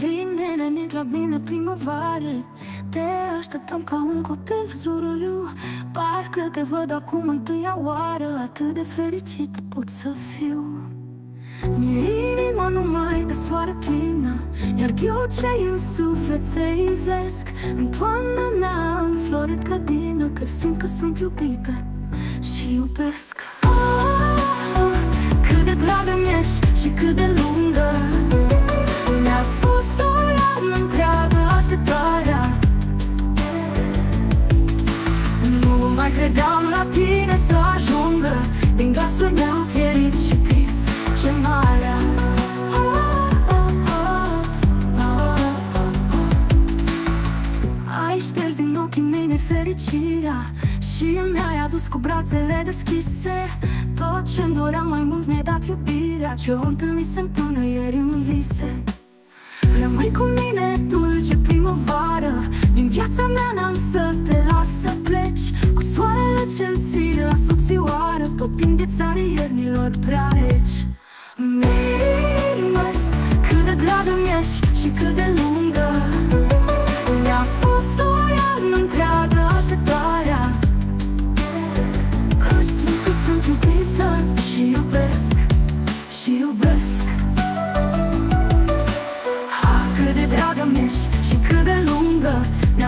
bine, ne intră bine primăvară. Te așteptăm ca un copil zuruliu Parcă te văd acum întâia oară. Atât de fericit pot să fiu. Mi inima numai de soare plină Iar eu ce în suflet se ivesc. În toamna mea în florit grădină Că simt că sunt iubită și iubesc. Oh, Cât de dragă mi și cât de lungă întreagă așteptarea. Nu mai credeam la tine să ajungă. Din glasul meu pierit și trist chemarea Ai șters din ochii mei nefericirea Și mi-ai adus cu brațele deschise. Tot ce-mi doream mai mult mi-ai dat iubirea Ce-o întâlnisem până ieri în vise viața mea n-am să te las să pleci. Cu soarele ce ții la subțioară Topind ghețarea iernilor prea reci. Mimas, cât de dragă mi-ești și cât de lungă. Mi-a fost o iarnă întreagă așteptarea. Că sunt, că sunt iubită și iubesc, și iubesc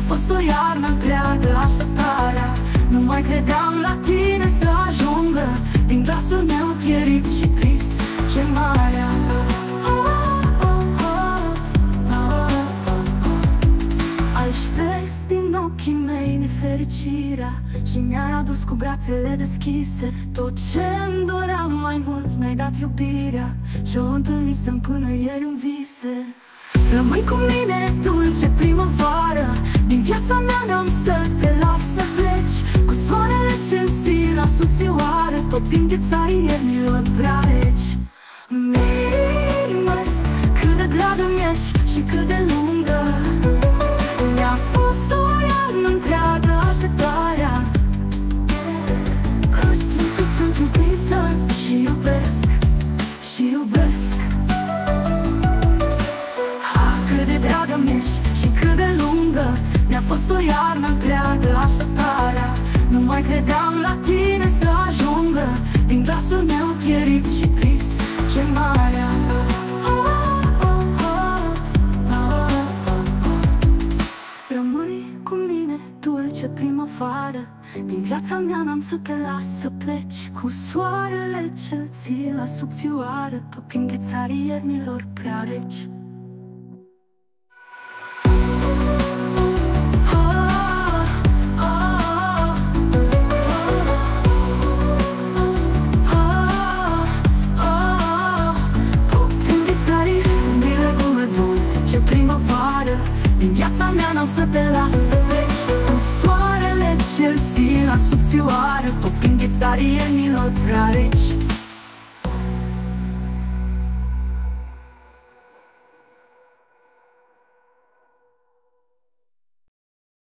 Mi-a fost o iarnă întreagă așteptarea. Nu mai credeam la tine să ajungă Din glasul meu pierit și trist. Chemarea Ai șters din ochii mei nefericirea Și mi-ai adus cu brațele deschise. Tot ce îmi doream mai mult Mi-ai dat iubirea Și-o întâlnisem până ieri în vise. Rămâi cu mine, dulce primăvară Din viața mea n-am să te las să pleci. Cu soarele ce ții la subțioară Topind ghețarii iernilor prea reci. Mimas, cât de dragă mi-ești și cât de lungă Mi-a fost o iarnă întreagă așteptarea. Nu mai credeam la tine să ajungă Din glasul meu pierit și trist. Chemarea Rămâi cu mine, dulce primăvară. Din viața mea n-am să te las să pleci. Cu soarele ce ții la subțioară Topind ghețarii iernilor prea reci mea n-am să te las. Să pleci Cu soarele ce-l ții la subțioară Topind ghețarii iernilor prea reci